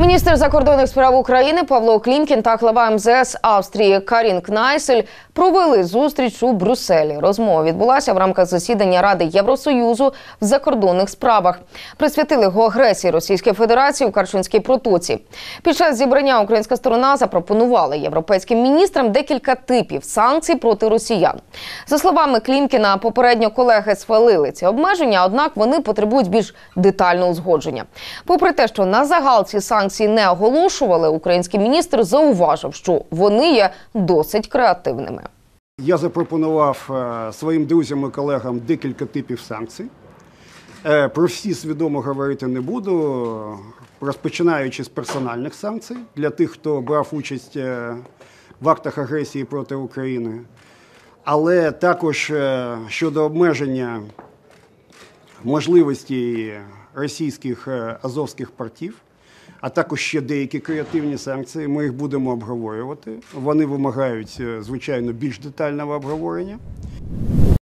Міністр закордонних справ України Павло Клімкін та глава МЗС Австрії Карін Кнайсель провели зустріч у Брюсселі. Розмова відбулася в рамках засідання Ради Євросоюзу в закордонних справах. Присвятили його агресії Російської Федерації у Карчунській протоці. Під час зібрання українська сторона запропонувала європейським міністрам декілька типів санкцій проти росіян. За словами Клімкіна, попередньо колеги схвалили ці обмеження, однак вони потребують більш детального узгодження. Попри те, що на загал ці санкції не оголошували, український міністр зауважив, що вони є досить креативними. Я запропонував е, своїм друзям і колегам декілька типів санкцій. Е, Про всі свідомо говорити не буду, розпочинаючи з персональних санкцій для тих, хто брав участь е, в актах агресії проти України, але також щодо обмеження можливості російських азовських портів, а також ще деякі креативні санкції. Ми їх будемо обговорювати. Вони вимагають, е, звичайно, більш детального обговорення.